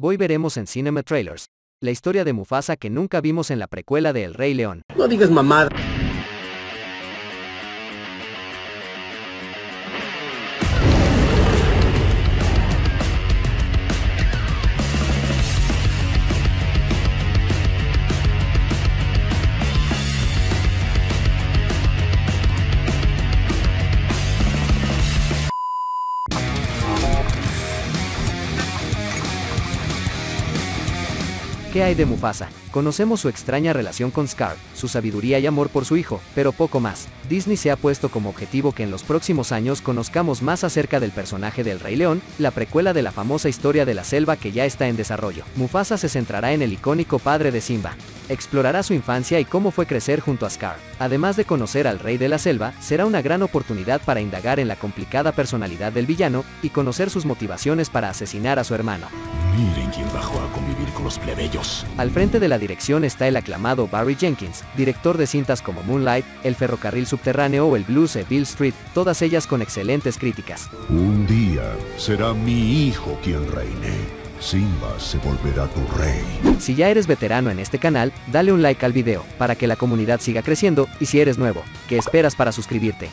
Hoy veremos en Cinema Trailers la historia de Mufasa que nunca vimos en la precuela de El Rey León. No digas mamada. ¿Qué hay de Mufasa? Conocemos su extraña relación con Scar, su sabiduría y amor por su hijo, pero poco más. Disney se ha puesto como objetivo que en los próximos años conozcamos más acerca del personaje del Rey León, la precuela de la famosa historia de la selva que ya está en desarrollo. Mufasa se centrará en el icónico padre de Simba. Explorará su infancia y cómo fue crecer junto a Scar. Además de conocer al rey de la selva, será una gran oportunidad para indagar en la complicada personalidad del villano y conocer sus motivaciones para asesinar a su hermano. Miren quién bajó a convivir con los plebeyos. Al frente de la dirección está el aclamado Barry Jenkins, director de cintas como Moonlight, El ferrocarril subterráneo o El blues de Bill Street, todas ellas con excelentes críticas. Un día será mi hijo quien reine. Simba se volverá tu rey. Si ya eres veterano en este canal, dale un like al video, para que la comunidad siga creciendo, y si eres nuevo, ¿qué esperas para suscribirte?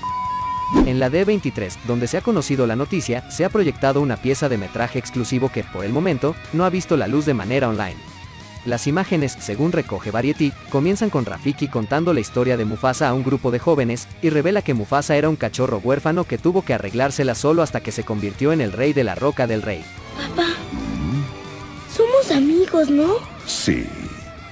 En la D23, donde se ha conocido la noticia, se ha proyectado una pieza de metraje exclusivo que, por el momento, no ha visto la luz de manera online. Las imágenes, según recoge Variety, comienzan con Rafiki contando la historia de Mufasa a un grupo de jóvenes, y revela que Mufasa era un cachorro huérfano que tuvo que arreglársela solo hasta que se convirtió en el rey de la Roca del Rey. Papá, somos amigos, ¿no? Sí.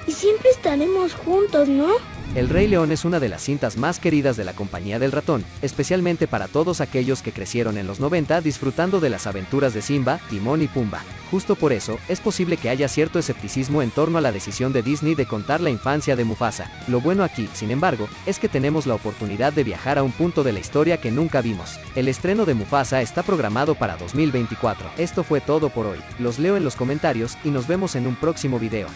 Y siempre estaremos juntos, ¿no? El Rey León es una de las cintas más queridas de la compañía del ratón, especialmente para todos aquellos que crecieron en los 90 disfrutando de las aventuras de Simba, Timón y Pumba. Justo por eso, es posible que haya cierto escepticismo en torno a la decisión de Disney de contar la infancia de Mufasa. Lo bueno aquí, sin embargo, es que tenemos la oportunidad de viajar a un punto de la historia que nunca vimos. El estreno de Mufasa está programado para 2024. Esto fue todo por hoy. Los leo en los comentarios y nos vemos en un próximo video.